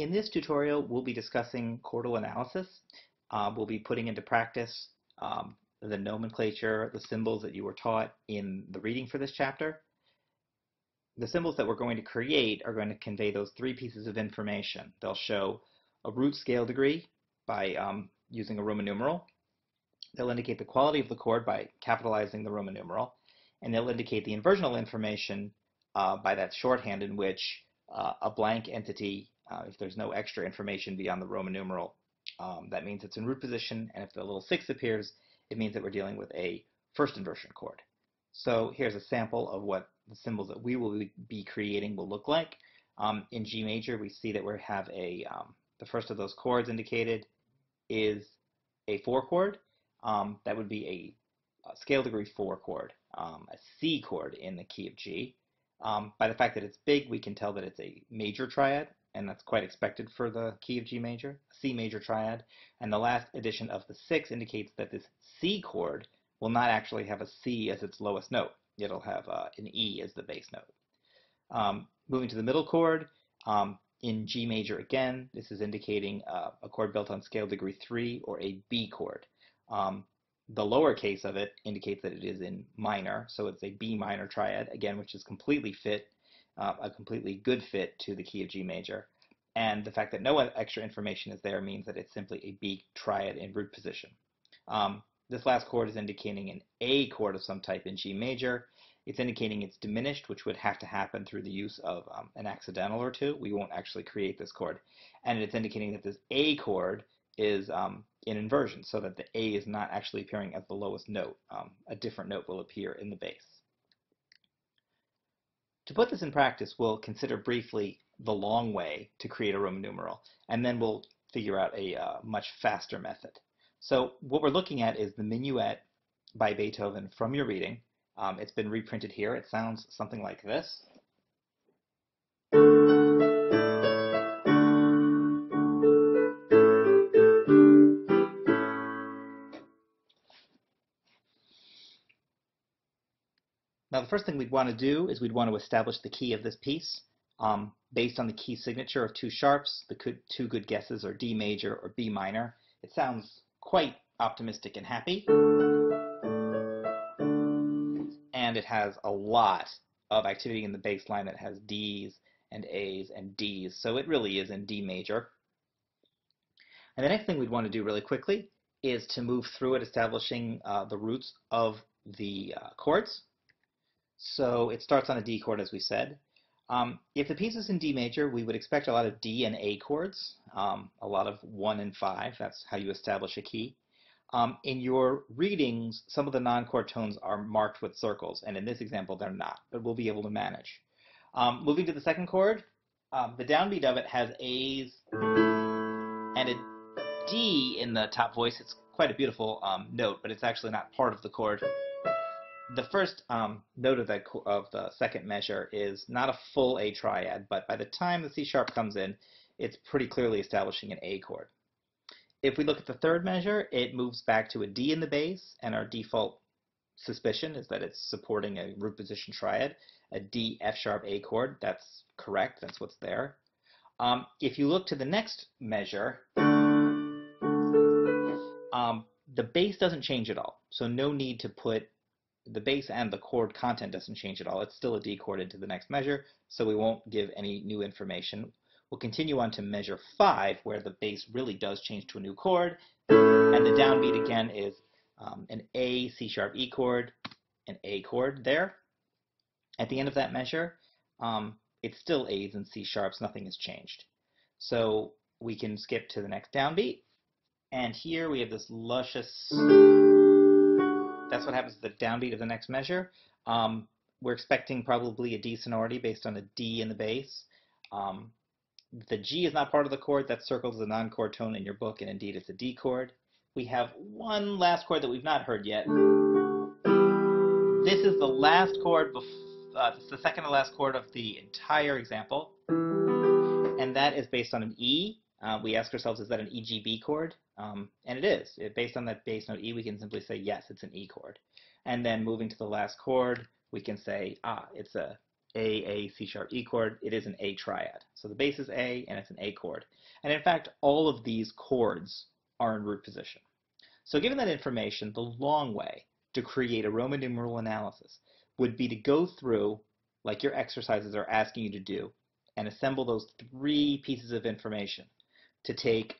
In this tutorial, we'll be discussing chordal analysis. Uh, we'll be putting into practice um, the nomenclature, the symbols that you were taught in the reading for this chapter. The symbols that we're going to create are going to convey those three pieces of information. They'll show a root scale degree by um, using a Roman numeral. They'll indicate the quality of the chord by capitalizing the Roman numeral. And they'll indicate the inversional information uh, by that shorthand in which uh, a blank entity, uh, if there's no extra information beyond the Roman numeral, um, that means it's in root position. And if the little six appears, it means that we're dealing with a first inversion chord. So here's a sample of what the symbols that we will be creating will look like. Um, in G major, we see that we have a, um, the first of those chords indicated is a four chord. Um, that would be a, a, scale degree four chord, um, a C chord in the key of G. Um, by the fact that it's big, we can tell that it's a major triad, and that's quite expected for the key of G major, C major triad. And the last addition of the six indicates that this C chord will not actually have a C as its lowest note. It'll have uh, an E as the bass note. Um, moving to the middle chord, um, in G major again, this is indicating uh, a chord built on scale degree 3 or a B chord. Um, the lower case of it indicates that it is in minor, so it's a B minor triad, again, which is completely fit, uh, a completely good fit to the key of G major. And the fact that no extra information is there means that it's simply a B triad in root position. Um, this last chord is indicating an A chord of some type in G major. It's indicating it's diminished, which would have to happen through the use of um, an accidental or two. We won't actually create this chord. And it's indicating that this A chord is um, in inversion so that the A is not actually appearing as the lowest note. Um, a different note will appear in the bass. To put this in practice, we'll consider briefly the long way to create a Roman numeral, and then we'll figure out a uh, much faster method. So what we're looking at is the Minuet by Beethoven from your reading. Um, it's been reprinted here. It sounds something like this. First thing we'd want to do is we'd want to establish the key of this piece. Um, based on the key signature of two sharps, the two good guesses are D major or B minor. It sounds quite optimistic and happy. And it has a lot of activity in the bass line that has Ds and As and Ds, so it really is in D major. And the next thing we'd want to do really quickly is to move through it establishing uh, the roots of the uh, chords. So it starts on a D chord, as we said. Um, if the piece is in D major, we would expect a lot of D and A chords, um, a lot of 1 and 5. That's how you establish a key. Um, in your readings, some of the non-chord tones are marked with circles, and in this example, they're not, but we'll be able to manage. Um, moving to the second chord, um, the downbeat of it has A's and a D in the top voice. It's quite a beautiful um, note, but it's actually not part of the chord the first um, note of the, of the second measure is not a full A triad, but by the time the C sharp comes in, it's pretty clearly establishing an A chord. If we look at the third measure, it moves back to a D in the bass, and our default suspicion is that it's supporting a root position triad, a D, F sharp, A chord. That's correct, that's what's there. Um, if you look to the next measure, um, the bass doesn't change at all, so no need to put the bass and the chord content doesn't change at all. It's still a D chord into the next measure, so we won't give any new information. We'll continue on to measure 5, where the bass really does change to a new chord, and the downbeat again is um, an A, C sharp, E chord, an A chord there. At the end of that measure, um, it's still A's and C sharps, nothing has changed. So we can skip to the next downbeat, and here we have this luscious that's what happens to the downbeat of the next measure. Um, we're expecting probably a D sonority based on a D in the bass. Um, the G is not part of the chord. That circles the non-chord tone in your book, and indeed it's a D chord. We have one last chord that we've not heard yet. This is the last chord, uh, it's the second to last chord of the entire example, and that is based on an E. Uh, we ask ourselves, is that an EGB chord? Um, and it is. It, based on that bass note E, we can simply say, yes, it's an E chord. And then moving to the last chord, we can say, ah, it's a A, A, C sharp, E chord, it is an A triad. So the bass is A and it's an A chord. And in fact, all of these chords are in root position. So given that information, the long way to create a Roman numeral analysis would be to go through, like your exercises are asking you to do, and assemble those three pieces of information to take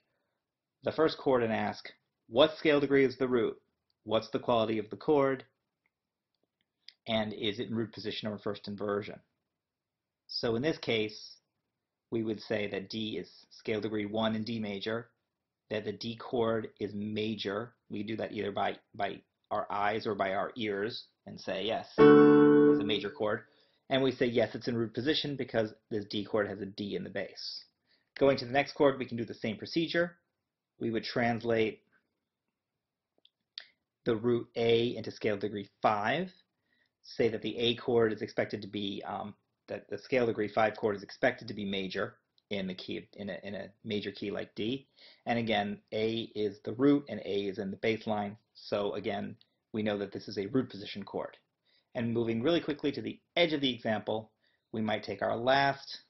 the first chord and ask, what scale degree is the root? What's the quality of the chord? And is it in root position or first inversion? So in this case, we would say that D is scale degree 1 in D major, that the D chord is major. We do that either by, by our eyes or by our ears and say, yes, it's a major chord. And we say, yes, it's in root position because this D chord has a D in the bass. Going to the next chord, we can do the same procedure. We would translate the root A into scale degree 5, say that the A chord is expected to be, um, that the scale degree 5 chord is expected to be major in the key, in a, in a major key like D. And again, A is the root and A is in the bass line. So again, we know that this is a root position chord. And moving really quickly to the edge of the example, we might take our last,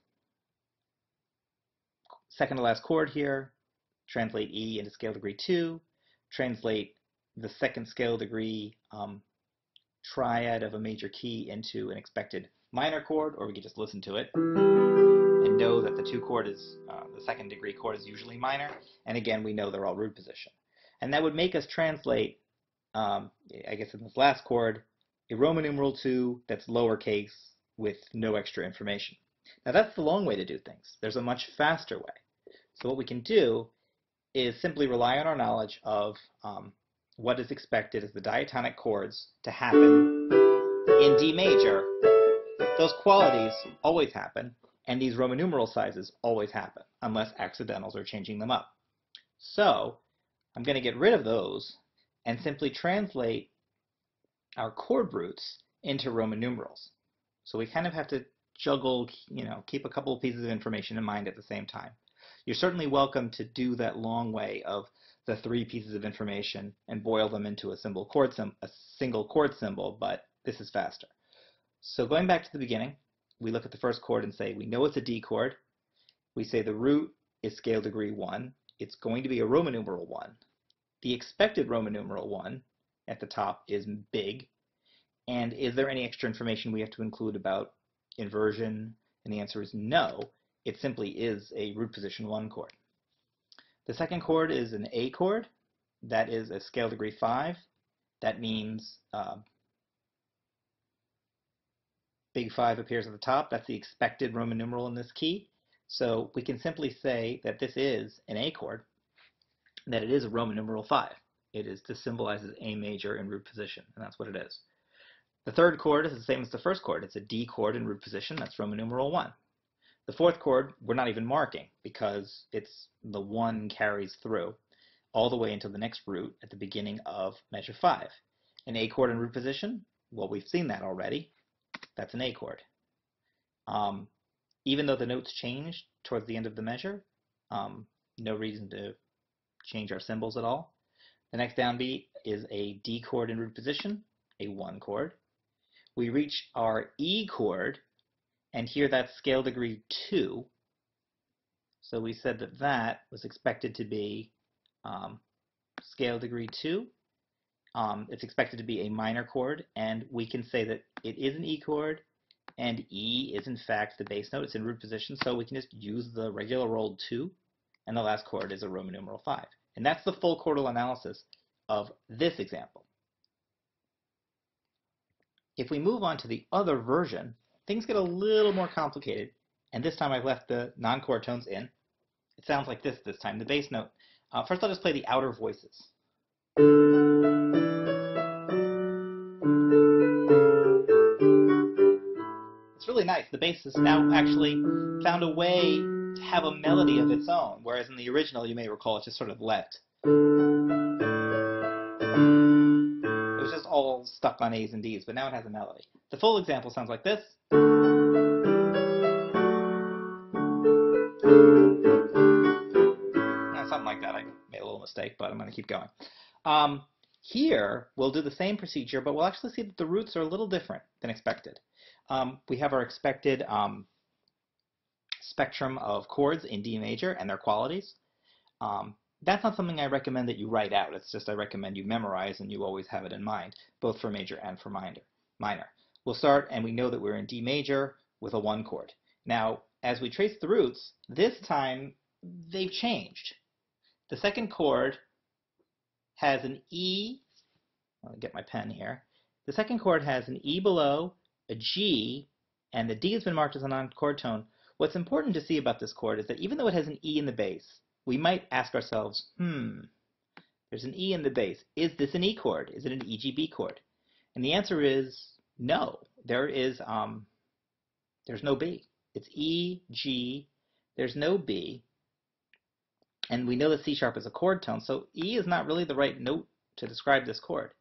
second to last chord here, translate E into scale degree 2, translate the second scale degree um, triad of a major key into an expected minor chord, or we could just listen to it and know that the two chord is, uh, the second degree chord is usually minor, and again, we know they're all root position. And that would make us translate, um, I guess in this last chord, a Roman numeral 2 that's lowercase with no extra information. Now that's the long way to do things. There's a much faster way. So what we can do is simply rely on our knowledge of um, what is expected as the diatonic chords to happen in D major, those qualities always happen, and these Roman numeral sizes always happen, unless accidentals are changing them up. So I'm going to get rid of those and simply translate our chord roots into Roman numerals. So we kind of have to juggle, you know, keep a couple of pieces of information in mind at the same time. You're certainly welcome to do that long way of the three pieces of information and boil them into a single chord a single chord symbol, but this is faster. So going back to the beginning, we look at the first chord and say we know it's a D chord. We say the root is scale degree 1. It's going to be a Roman numeral 1. The expected Roman numeral 1 at the top is big. And is there any extra information we have to include about inversion? And the answer is no. It simply is a root position 1 chord. The second chord is an A chord. That is a scale degree 5. That means uh, big 5 appears at the top. That's the expected Roman numeral in this key. So we can simply say that this is an A chord, that it is a Roman numeral 5. It is this symbolizes A major in root position, and that's what it is. The third chord is the same as the first chord. It's a D chord in root position. That's Roman numeral 1. The fourth chord, we're not even marking because it's the one carries through all the way into the next root at the beginning of measure 5. An A chord in root position, well, we've seen that already. That's an A chord. Um, even though the notes change towards the end of the measure, um, no reason to change our symbols at all. The next downbeat is a D chord in root position, a 1 chord. We reach our E chord and here that's scale degree 2. So we said that that was expected to be um, scale degree 2. Um, it's expected to be a minor chord, and we can say that it is an E chord, and E is in fact the bass note. It's in root position, so we can just use the regular rolled 2, and the last chord is a Roman numeral 5. And that's the full chordal analysis of this example. If we move on to the other version, things get a little more complicated. And this time I've left the non-chord tones in. It sounds like this this time, the bass note. Uh, first I'll just play the outer voices. It's really nice. The bass has now actually found a way to have a melody of its own, whereas in the original, you may recall, it just sort of left. It was just all stuck on A's and D's, but now it has a melody. The full example sounds like this. something like that. I made a little mistake, but I'm going to keep going. Um, Here, we'll do the same procedure, but we'll actually see that the roots are a little different than expected. Um, we have our expected um, spectrum of chords in D major and their qualities. Um, that's not something I recommend that you write out. It's just I recommend you memorize and you always have it in mind, both for major and for minor. minor. We'll start, and we know that we're in D major with a 1 chord. Now, as we trace the roots, this time they've changed. The second chord has an E, I'll get my pen here. The second chord has an E below, a G, and the D has been marked as a non-chord tone. What's important to see about this chord is that even though it has an E in the bass, we might ask ourselves, hmm, there's an E in the bass. Is this an E chord? Is it an EGB chord? And the answer is no. There is, um, there's no B. It's E, G, there's no B. And we know that C sharp is a chord tone, so E is not really the right note to describe this chord.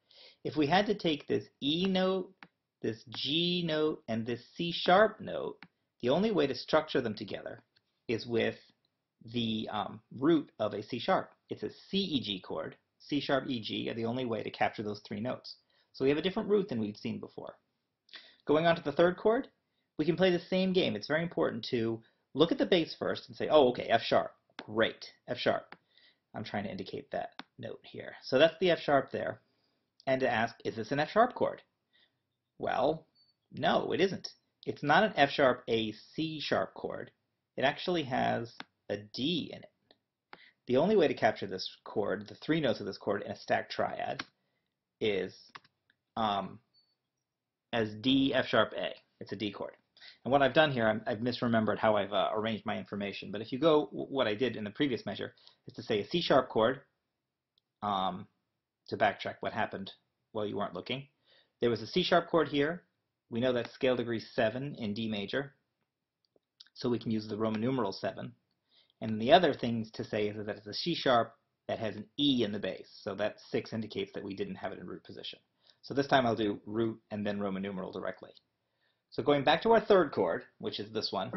If we had to take this E note, this G note, and this C sharp note, the only way to structure them together is with the um, root of a C sharp. It's a CEG chord. C sharp EG are the only way to capture those three notes. So we have a different root than we've seen before. Going on to the third chord, we can play the same game. It's very important to look at the bass first and say, oh, okay, F sharp. Great, F sharp. I'm trying to indicate that note here. So that's the F sharp there. And to ask, is this an F sharp chord? Well, no, it isn't. It's not an F sharp A C sharp chord. It actually has a D in it. The only way to capture this chord, the three notes of this chord in a stacked triad, is um, as D, F sharp, A. It's a D chord. And what I've done here, i have misremembered how I've uh, arranged my information. But if you go, what I did in the previous measure is to say a C sharp chord, um, to backtrack what happened while you weren't looking. There was a C sharp chord here. We know that's scale degree 7 in D major. So we can use the Roman numeral 7. And the other thing to say is that it's a C sharp that has an E in the bass. So that 6 indicates that we didn't have it in root position. So this time I'll do root and then Roman numeral directly. So going back to our third chord, which is this one,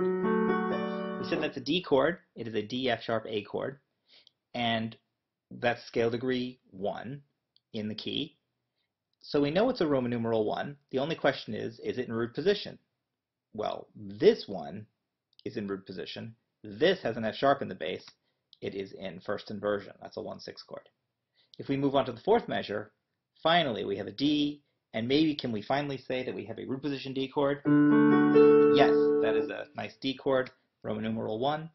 we said that's a D chord. It is a D F sharp A chord. And that's scale degree 1 in the key. So we know it's a Roman numeral 1. The only question is, is it in root position? Well, this one is in root position. This has an F sharp in the bass. It is in first inversion. That's a 1-6 chord. If we move on to the fourth measure, finally we have a D, and maybe can we finally say that we have a root position D chord? Yes, that is a nice D chord, Roman numeral 1.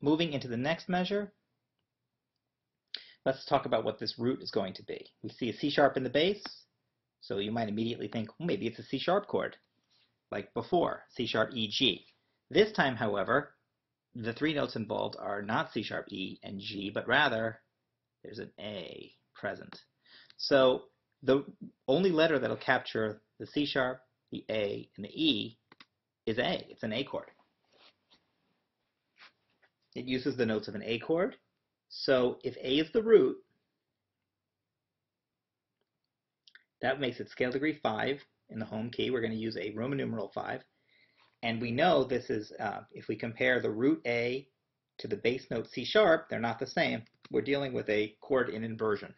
Moving into the next measure, let's talk about what this root is going to be. We see a C sharp in the bass, so you might immediately think, well, maybe it's a C sharp chord, like before, C sharp E, G. This time, however, the three notes involved are not C sharp, E, and G, but rather there's an A present. So the only letter that'll capture the C sharp, the A, and the E is A. It's an A chord. It uses the notes of an A chord. So if A is the root, that makes it scale degree 5 in the home key. We're going to use a Roman numeral 5. And we know this is, uh, if we compare the root A to the bass note C sharp, they're not the same. We're dealing with a chord in inversion.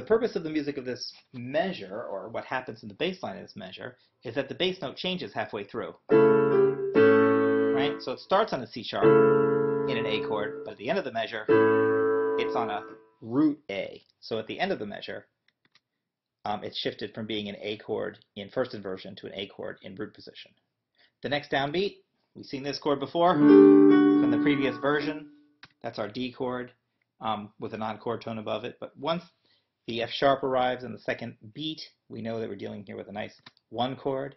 The purpose of the music of this measure, or what happens in the bass line of this measure, is that the bass note changes halfway through. Right? So it starts on a C sharp in an A chord, but at the end of the measure, it's on a root A. So at the end of the measure, um, it's shifted from being an A chord in first inversion to an A chord in root position. The next downbeat, we've seen this chord before from the previous version. That's our D chord um, with a non-chord tone above it. But once the F sharp arrives in the second beat, we know that we're dealing here with a nice one chord.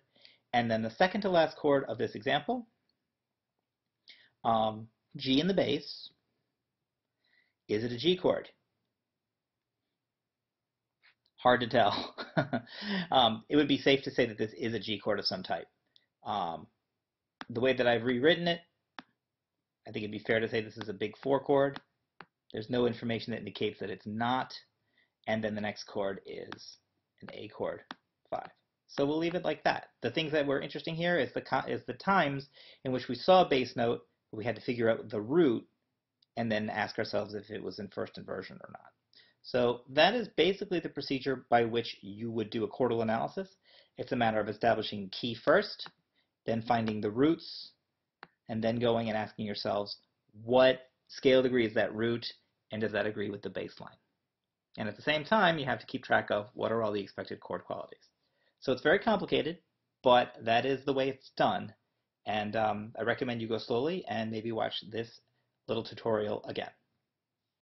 And then the second to last chord of this example, um, G in the bass, is it a G chord? hard to tell. um, it would be safe to say that this is a G chord of some type. Um, the way that I've rewritten it, I think it'd be fair to say this is a big four chord. There's no information that indicates that it's not. And then the next chord is an A chord, five. So we'll leave it like that. The things that were interesting here is the is the times in which we saw a bass note, we had to figure out the root, and then ask ourselves if it was in first inversion or not. So that is basically the procedure by which you would do a chordal analysis. It's a matter of establishing key first, then finding the roots, and then going and asking yourselves, what scale degree is that root, and does that agree with the bass line? And at the same time, you have to keep track of what are all the expected chord qualities. So it's very complicated, but that is the way it's done. And um, I recommend you go slowly and maybe watch this little tutorial again.